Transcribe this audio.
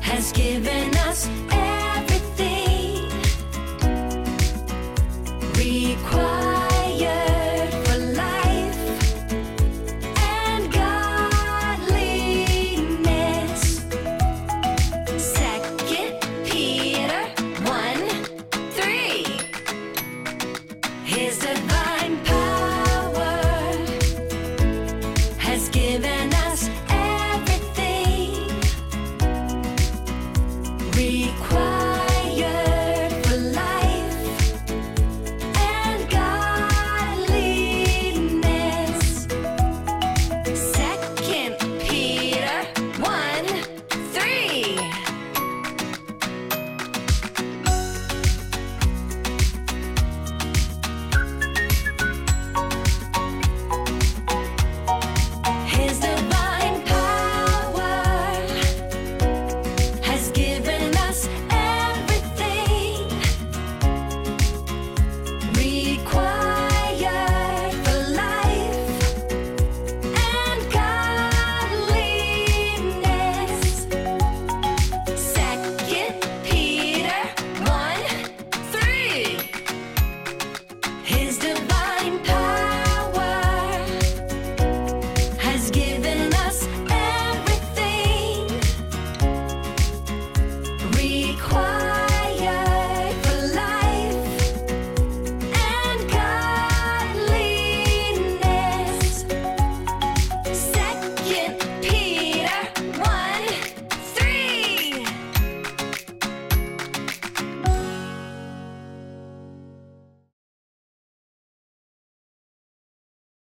Has given us